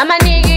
I'm a nigga.